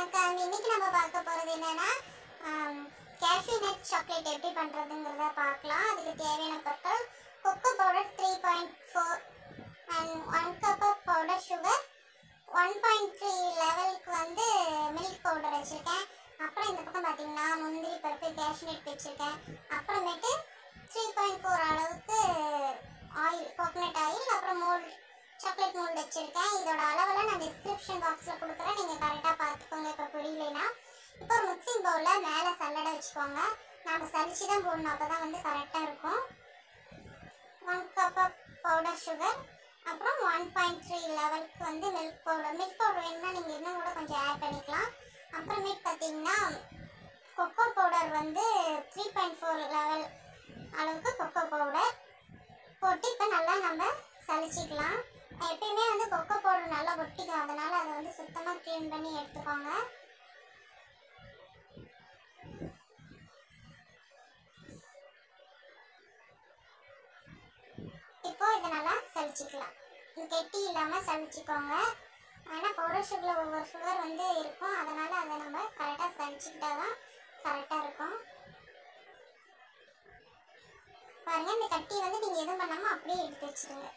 வணக்கம் இன்னைக்கு நம்ம பார்க்க போகிறது என்னன்னா கேஷ்யூ நட் சாக்லேட் எப்படி பண்ணுறதுங்கிறத பார்க்கலாம். அதுக்கு தேவையான பொருட்கள் cocoa powder three point four and one cup of powder sugar one point three லெவலுக்கு வந்து மில்க் பவுடர் வச்சுருக்கேன். அப்புறம் இந்த பக்கம் பார்த்தீங்கன்னா முந்திரி பருப்பு கேஷ்யூ வச்சுருக்கேன். அப்புறமேட்டு த்ரீ பாயிண்ட் ஃபோர் அளவுக்கு ஆயில் கோகனட் ஆயில் அப்புறம் மோல்ட் சாக்லேட் மோல்டு வச்சுருக்கேன். இதோட அளவெல்லாம் நான் டிஸ்கிரிப்ஷன் பாக்ஸில் கொடுக்குறேன். நீங்கள் கரெக்டாக பார்த்துக்கோங்க. இப்போ புரியலனா இப்போ ஒரு மிக்சிங் பவுலில் மேலே சல்லடை வச்சுக்கோங்க. நம்ம சலிச்சு தான் போடணும். அப்போ தான் வந்து கரெக்டாக இருக்கும். One cup of powder sugar அப்புறம் ஒன் பாயிண்ட் த்ரீ லெவலுக்கு வந்து மில்க் பவுடர் மில்க் பவுடர் வேணும்னா நீங்கள் இன்னும் கூட கொஞ்சம் ஆட் பண்ணிக்கலாம். அப்புறமேட்டு பார்த்தீங்கன்னா கொக்கோ பவுடர் வந்து த்ரீ பாயிண்ட் ஃபோர் லெவல் அளவுக்கு கொக்கோ பவுடர் போட்டு இப்போ நல்லா நம்ம சலிச்சிக்கலாம் எப்பயுமே வந்து கொக்கோ பவுடர் நல்லா ஒட்டிக்கும் அதனால அதை வந்து சுத்தமாக க்ளீன் பண்ணி எடுத்துக்கோங்க. இப்போ இதை நல்லா சலிச்சிக்கலாம் கெட்டி இல்லாமல் சலிச்சுக்கோங்க ஆனால் பவுடர் சுகரில் ஒவ்வொரு சுகர் வந்து இருக்கும். அதனால் அதை நம்ம கரெக்டாக சலிச்சுக்கிட்டா தான் கரெக்டாக இருக்கும். பாருங்க இந்த கட்டி வந்து நீங்கள் எதுவும் பண்ணாமல் அப்படியே எடுத்து வச்சுருங்க.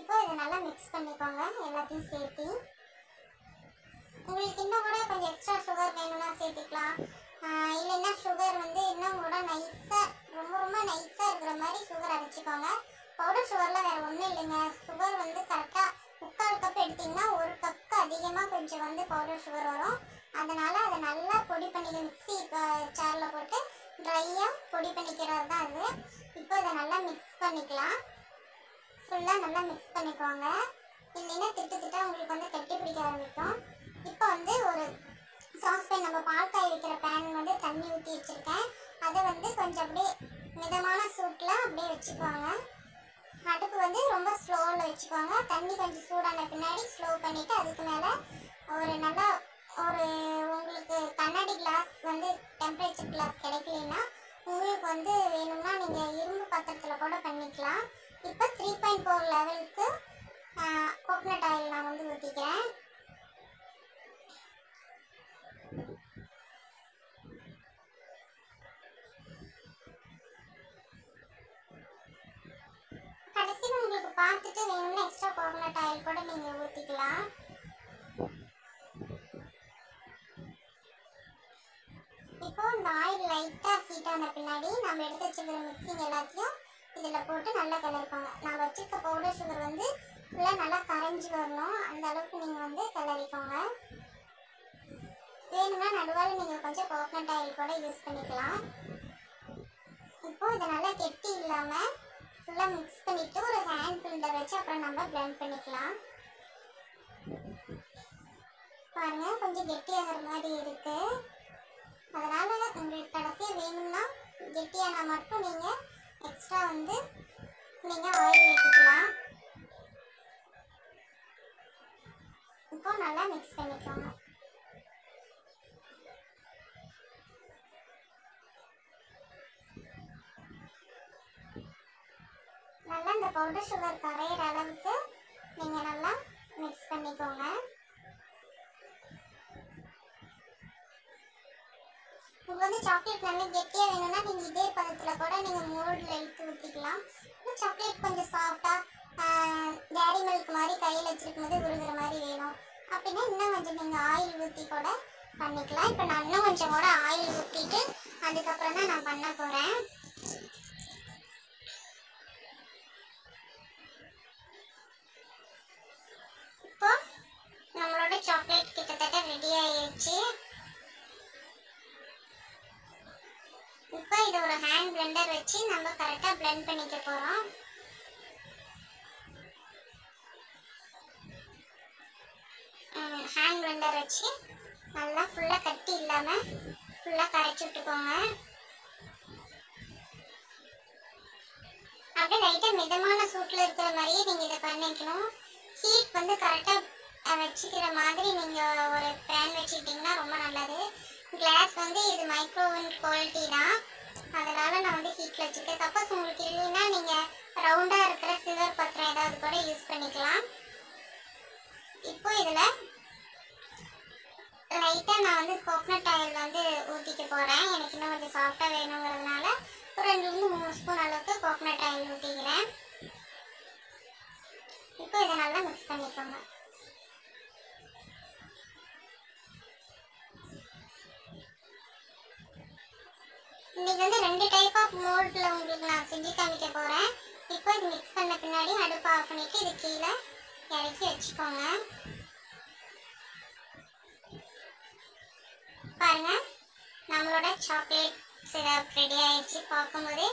இப்போ இதை நல்லா மிக்ஸ் பண்ணிக்கோங்க எல்லாத்தையும் சேர்த்து. உங்களுக்கு இன்னும் கூட கொஞ்சம் எக்ஸ்ட்ரா சுகர் வேணும்னா சேர்த்துக்கலாம். இல்லைன்னா சுகர் வந்து இன்னும் கூட நைஸாக ரொம்ப ரொம்ப நைஸாக இருக்கிற மாதிரி சுகர் அரைச்சிக்கோங்க. பவுடர் சுகரில் வேறு ஒன்றும் இல்லைங்க. சுகர் வந்து கரெக்டாக முக்கால் கப் எடுத்திங்கன்னா ஒரு கப்புக்கு அதிகமாக கொஞ்சம் வந்து பவுடர் சுகர் வரும். அதனால் அதை நல்லா பொடி பண்ணி மிக்ஸி இப்போ சாரில் போட்டு ட்ரையாக பொடி பண்ணிக்கிறது தான் அது. இப்போ இதை நல்லா மிக்ஸ் பண்ணிக்கலாம். ஃபுல்லாக நல்லா மிக்ஸ் பண்ணிக்கோங்க. இல்லைன்னா திட்டு திட்டா உங்களுக்கு வந்து கட்டி பிடிக்க ஆரம்பிக்கும். இப்போ வந்து ஒரு சாஸ்பேன் நம்ம பால்காய் வைக்கிற பேன் வந்து தண்ணி ஊற்றி வச்சுருக்கேன். அதை வந்து கொஞ்சம் அப்படியே மிதமான சூட்டில் அப்படியே வச்சுக்கோங்க. அடுப்பு வந்து ரொம்ப ஸ்லோவில் வச்சுக்கோங்க. தண்ணி கொஞ்சம் சூடான பின்னாடி ஸ்லோ பண்ணிவிட்டு அதுக்கு மேலே ஒரு நல்லா ஒரு உங்களுக்கு கண்ணாடி கிளாஸ் வந்து டெம்பரேச்சர் கிளாஸ் கிடைக்கலன்னா உங்களுக்கு வந்து வேணும்னா நீங்கள் இரும்பு பாத்திரத்தில் கூட பண்ணிக்கலாம். இப்போ த்ரீ பாயிண்ட் ஃபோர் லெவலுக்கு கோகனட் ஆயில் நான் வந்து ஊற்றிக்கிறேன் கடைசியில் உங்களுக்கு பார்த்துட்டு வேணும்னா எக்ஸ்ட்ரா கோகனட் ஆயில் கூட நீங்கள் ஊற்றிக்கலாம் இப்போ இந்த ஆயில் லைட்டாக ஹீட் ஆன பின்னாடி நம்ம எடுத்து வச்சுக்கிற மிக்சிங் எல்லாத்தையும் இதில் போட்டு நல்லா கிளறிப்பாங்க நான் வச்சுருக்க பவுடர் சுகர் வந்து ஃபுல்லாக நல்லா கரைஞ்சி வரணும். அந்த அளவுக்கு நீங்கள் வந்து கிளறிக்கோங்க. வேணும்னா நடுவால் நீங்கள் கொஞ்சம் கோகனட் ஆயில் கூட யூஸ் பண்ணிக்கலாம். இப்போது இதை நல்லா கெட்டி இல்லாமல் ஃபுல்லாக மிக்ஸ் பண்ணிவிட்டு ஒரு ஹேண்ட் பிளண்டர் வச்சு அப்புறம் நம்ம பிளெண்ட் பண்ணிக்கலாம். பாருங்கள் கொஞ்சம் கெட்டியாகிற மாதிரி இருக்குது அதனால் உங்களுக்கு கடைசியாக வேணும்னா கெட்டியானா மட்டும் நீங்கள் எக்ஸ்ட்ரா வந்து நீங்கள் ஆயில் ஊற்றிக்கலாம் இப்போ நல்லா மிக்ஸ் பண்ணிக்கோங்க. நல்லா இந்த பவுடர் சுகர் கரையிற அளவுக்கு நீங்கள் நல்லா மிக்ஸ் பண்ணிக்கோங்க. உங்களுக்கு வந்து சாக்லேட் நல்லா கெட்டியாக வேணும்னா நீங்கள் இதே பதத்தில் கூட நீங்கள் மோல்டில் எடுத்து ஊற்றிக்கலாம் இன்னும் சாக்லேட் கொஞ்சம் சாஃப்டாக டேரி மில்க் மாதிரி கையில் வச்சிருக்கும் போது உருகிற மாதிரி வேணும். அப்படின்னா இன்னும் கொஞ்சம் நீங்கள் ஆயில் ஊற்றி கூட பண்ணிக்கலாம். இப்போ நான் இன்னும் கொஞ்சம் கூட ஆயில் ஊற்றிட்டு அதுக்கப்புறம் தான் நான் பண்ண போகிறேன் இப்போ நம்மளோட சாக்லேட் கிட்டத்தட்ட ரெடி ஆயிடுச்சு. ஒரு ஹேண்ட் பிளெண்டர் வச்சு நம்ம கரெக்டாக பிளெண்ட் பண்ணிக்க போகிறோம் ஹேண்ட் பிளெண்டர் வச்சு நல்லா ஃபுல்லாக கட்டி இல்லாமல் ஃபுல்லாக கரைச்சி விட்டுக்கோங்க. அப்படியே லைட்டாக மிதமான சூட்டில் இருக்கிற மாதிரியே நீங்கள் இதை பண்ணிக்கணும். ஹீட் வந்து கரெக்டாக வச்சுக்கிற மாதிரி நீங்கள் ஒரு பேன் வச்சுக்கிட்டிங்கன்னா ரொம்ப நல்லது. கிளாஸ் வந்து இது மைக்ரோவன் குவாலிட்டி தான். அதனால் நான் வந்து ஹீட்டில் வச்சுருக்கேன். சப்போஸ் உங்களுக்கு இல்லைன்னா நீங்கள் ரவுண்டாக இருக்கிற சில்வர் பத்திரம் ஏதாவது கூட யூஸ் பண்ணிக்கலாம். இப்போ இதில் லைட்டாக நான் வந்து கோகனட் ஆயில் வந்து ஊற்றிக்க போகிறேன் எனக்கு இன்னும் கொஞ்சம் சாஃப்டாக வேணுங்கிறதுனால ஒரு ரெண்டுலேருந்து மூணு ஸ்பூன் அளவுக்கு ரெண்டு டைப் ஆஃப் மோல்டில் உங்களுக்கு நான் செஞ்சு காமிக்க போகிறேன் இப்போ இது மிக்ஸ் பண்ண பின்னாடி அடுப்பை ஆஃப் பண்ணிவிட்டு இது கீழே இறக்கி வச்சுக்கோங்க. பாருங்கள் நம்மளோட சாக்லேட் சிரப் ரெடி ஆயிடுச்சு. பார்க்கும்போதே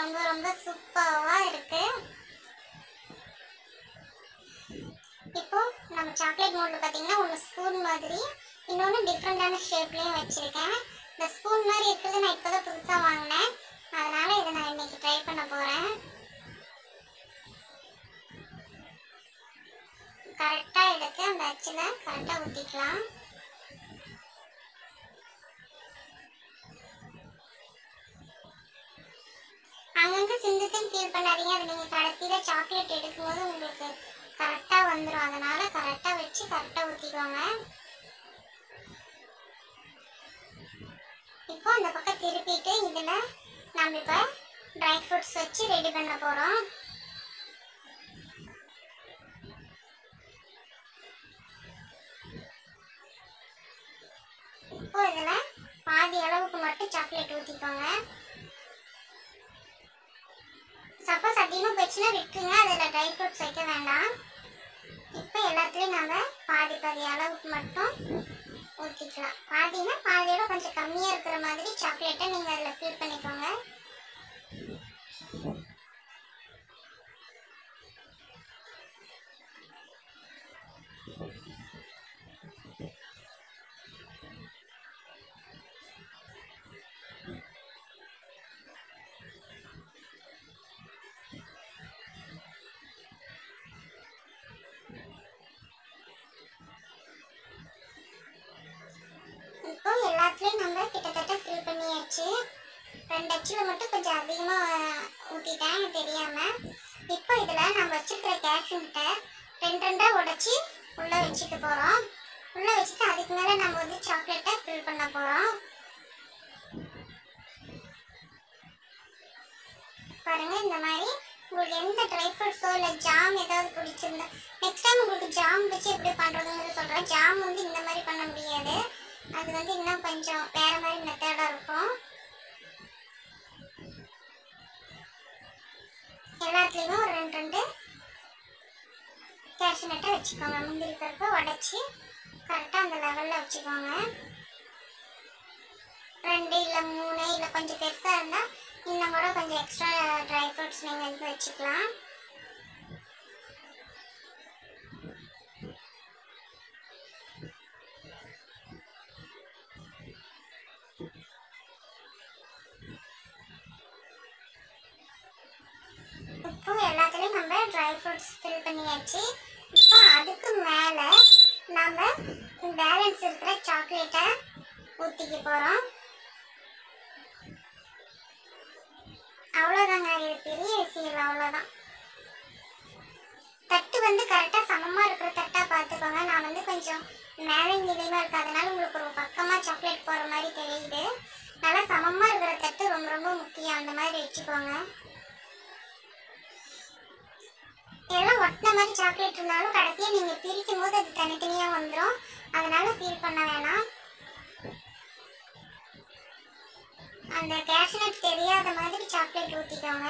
ரொம்ப ரொம்ப சூப்பராக இருக்குது இப்போ நம்ம சாக்லேட் மோல்டு பார்த்தீங்கன்னா ஒன்று ஸ்பூன் மாதிரி இன்னொன்று டிஃப்ரெண்ட்டான ஷேப்லேயும் வச்சுருக்கேன். இந்த ஸ்பூன் மாதிரி இருக்கிறது நான் இப்போ தான் புதுசாக வாங்கினேன். கரெக்டாக எடுத்து அந்த அச்சில் கரெக்டாக ஊற்றிக்கலாம் அங்கங்கே சிந்துக்குன்னு ஃபீல் பண்ணாதீங்க. அது நீங்கள் கடைசியில் சாக்லேட் எடுக்கும்போது உங்களுக்கு கரெக்டாக வந்துடும் அதனால் கரெக்டாக வச்சு கரெக்டாக ஊற்றிக்கோங்க இப்போ அந்த பக்கம் திருப்பிட்டு இதில் நம்ம இப்போ ட்ரை ஃப்ரூட்ஸ் வச்சு ரெடி பண்ண போகிறோம் இதில் பாதி அளவுக்கு மட்டும் சாக்லேட் ஊற்றிக்கோங்க சப்போஸ் அதிகமாக போயிடுச்சுன்னா விட்டுருங்க. அதில் ட்ரை ஃப்ரூட்ஸ் வைக்க வேண்டாம். இப்போ எல்லாத்துலேயும் நம்ம பாதி பாதி அளவுக்கு மட்டும் ஊற்றிக்கலாம் பாதினா பாதியோட கொஞ்சம் கம்மியாக இருக்கிற மாதிரி சாக்லேட்டை நீங்கள் அதில் ஃபில் பண்ணிக்கோங்க. ரெண்டு அச்சில் மட்டும் கொஞ்சம் அதிகமாக ஊற்றிட்டேன் தெரியாமல் இப்போ இதில் நம்ம வச்சுருக்கிற கேஷ்யூட்டை ரெண்டு ரெண்டாக உடச்சி உள்ளே வச்சுக்க போகிறோம் உள்ளே வச்சுட்டு அதுக்கு மேலே நம்ம வந்து சாக்லேட்டை ஃபில் பண்ண போகிறோம் பாருங்கள் இந்த மாதிரி உங்களுக்கு எந்த ட்ரை ஃப்ரூட்ஸோ இல்லை ஜாம் ஏதாவது பிடிச்சிருந்தா நெக்ஸ்ட் டைம் உங்களுக்கு ஜாம் வச்சு எப்படி பண்ணுறதுன்னு சொல்கிறேன் ஜாம் வந்து இந்த மாதிரி பண்ண முடியாது. அது வந்து இன்னும் கொஞ்சம் வேறு மாதிரி மெத்தடாக இருக்கும். எல்லாத்துலேயுமே ஒரு ரெண்டு ரெண்டு கேஷ்யூ நட்டை வச்சுக்கோங்க. முந்திரி பருப்பை உடச்சி கரெக்டாக அந்த லெவலில் வச்சுக்கோங்க. ரெண்டு இல்லை மூணு இல்லை கொஞ்சம் பெருசாக இருந்தால் இன்னும் கூட கொஞ்சம் எக்ஸ்ட்ரா ட்ரை ஃப்ரூட்ஸ் நீங்கள் வந்து வச்சுக்கலாம். ஃபில் இப்போ அதுக்கு மேலே நம்ம பேலன்ஸ் இருக்கிற சாக்லேட்டை ஊற்றிக்க போகிறோம் அவ்வளோதாங்க இது பெரிய விஷயம் அவ்வளோதான் தட்டு வந்து கரெக்டாக சமமாக இருக்கிற தட்டாக பார்த்துக்கோங்க. நான் வந்து கொஞ்சம் மேலே கீழேயுமா இருக்காதனால உங்களுக்கு ஒரு பக்கமாக சாக்லேட் போகிற மாதிரி தெரியுது. நல்லா சமமாக இருக்கிற தட்டு ரொம்ப ரொம்ப முக்கியம். அந்த மாதிரி வச்சுக்கோங்க. எல்லாம் ஒட்டின மாதிரி சாக்லேட் இருந்தாலும் கடைசியாக நீங்கள் பிரிக்கும் போது அது தனித்தனியாக வந்துடும் அதனால் ஃபீல் பண்ண வேணாம். அந்த கேஷ்நட் தெரியாத மாதிரி சாக்லேட் ஊற்றிக்கோங்க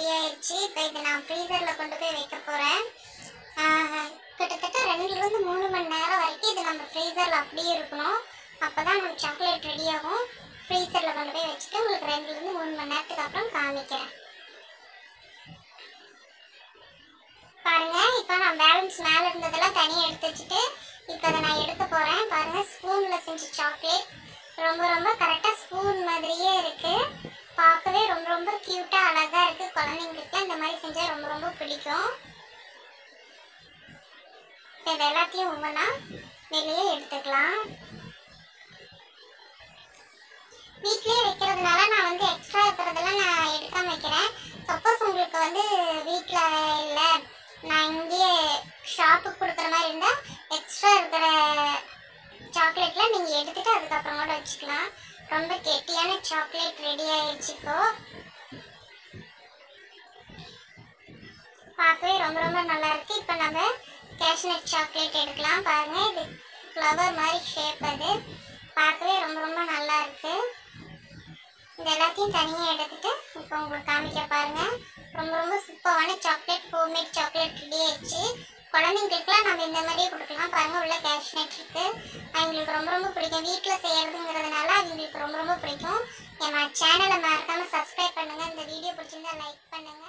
ரெடி ஆயிடுச்சு இப்போ இதை நான் ஃப்ரீசரில் கொண்டு போய் வைக்க போகிறேன் கிட்டத்தட்ட ரெண்டுலேருந்து மூணு மணி நேரம் வரைக்கும் இது நம்ம ஃப்ரீசரில் அப்படியே இருக்கணும். அப்போ தான் நம்ம சாக்லேட் ரெடி ஆகும். ஃப்ரீசரில் கொண்டு போய் வச்சுட்டு உங்களுக்கு ரெண்டுலேருந்து மூணு மணி நேரத்துக்கு அப்புறம் காமிக்கிறேன். பாருங்கள் இப்போ நான் பேலன்ஸ் மேலே இருந்ததெல்லாம் தனியாக எடுத்து வச்சுட்டு இப்போ அதை நான் எடுக்க போகிறேன் பாருங்கள் ஸ்பூனில் செஞ்ச சாக்லேட் ரொம்ப ரொம்ப கரெக்டாக ஸ்பூன் மாதிரியே இருக்குது பார்க்கவே ரொம்ப ரொம்ப க்யூட்டாக அழகாக இருக்குது குழந்தைங்களுக்கு இப்போ இது எல்லாத்தையும் ஒவ்வொன்றா வெளியே எடுத்துக்கலாம். வீட்லேயே வைக்கிறதுனால நான் வந்து எக்ஸ்ட்ரா இருக்கிறதெல்லாம் நான் எடுக்காம வைக்கிறேன். சப்போஸ் உங்களுக்கு வந்து வீட்டில் இல்லை நான் இங்கேயே ஷாப்புக்கு கொடுக்குற மாதிரி இருந்தால் எக்ஸ்ட்ரா இருக்கிற சாக்லேட்லாம் நீங்கள் எடுத்துகிட்டு அதுக்கப்புறம் கூட வச்சுக்கலாம். ரொம்ப கெட்டியான சாக்லேட் ரெடி ஆகிடுச்சு இப்போது பார்க்கவே ரொம்ப ரொம்ப நல்லா இருக்கு இப்போ நம்ம கேஷ்நட் சாக்லேட் எடுக்கலாம். பாருங்க இது ஃப்ளவர் மாதிரி ஷேப் அது. பார்க்கவே ரொம்ப ரொம்ப நல்லா இருக்கு இது எல்லாத்தையும் தனியாக எடுத்துட்டு இப்போ உங்களுக்கு காமிக்க பாருங்க. ரொம்ப ரொம்ப சூப்பரான சாக்லேட் ஹோம்மேட் சாக்லேட் ரெடி ஆயிடுச்சு. குழந்தைங்களுக்குலாம் நம்ம இந்த மாதிரியே கொடுக்கலாம். பாருங்க உள்ள கேஷ்நட் இருக்கு. அவங்களுக்கு ரொம்ப ரொம்ப பிடிக்கும். வீட்டில் செய்யறதுங்கிறதுனால அவங்களுக்கு ரொம்ப ரொம்ப பிடிக்கும். என் சேனலை மறக்காம சப்ஸ்கிரைப் பண்ணுங்க. இந்த வீடியோ பிடிச்சிருந்தா லைக் பண்ணுங்க.